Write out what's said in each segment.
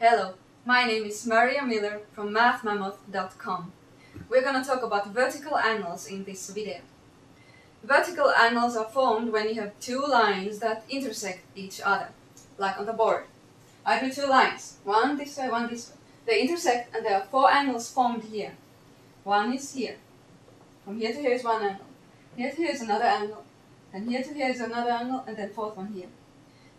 Hello, my name is Maria Miller from MathMammoth.com. We're going to talk about vertical angles in this video. Vertical angles are formed when you have two lines that intersect each other, like on the board. I drew two lines, one this way, one this way. They intersect and there are four angles formed here. One is here. From here to here is one angle. Here to here is another angle. And here to here is another angle, and then fourth one here.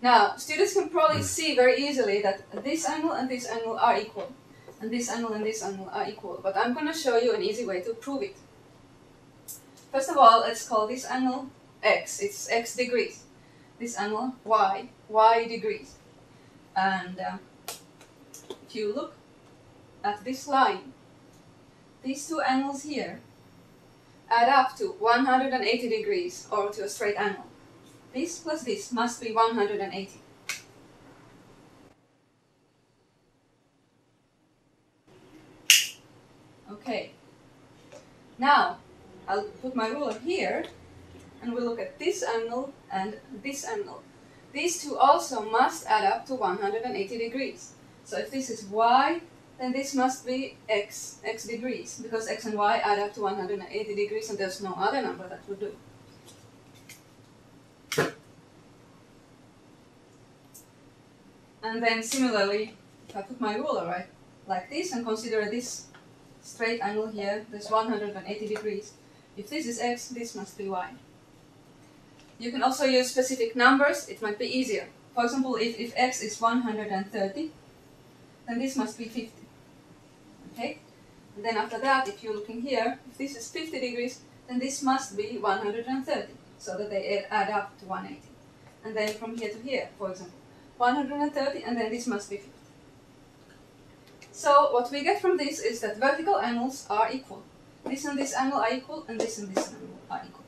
Now, students can probably see very easily that this angle and this angle are equal. And this angle and this angle are equal. But I'm going to show you an easy way to prove it. First of all, let's call this angle x. It's x degrees. This angle y, y degrees. And uh, if you look at this line, these two angles here add up to 180 degrees or to a straight angle. This plus this must be 180. Okay. Now, I'll put my ruler here and we'll look at this angle and this angle. These two also must add up to 180 degrees. So if this is y, then this must be x, x degrees, because x and y add up to 180 degrees and there's no other number that would do. And then similarly, if I put my ruler right like this and consider this straight angle here, this 180 degrees. If this is x, this must be y. You can also use specific numbers, it might be easier. For example, if, if x is 130, then this must be 50. Okay? And then after that, if you're looking here, if this is 50 degrees, then this must be 130, so that they add up to 180. And then from here to here, for example, 130, and then this must be 50. So what we get from this is that vertical angles are equal. This and this angle are equal, and this and this angle are equal.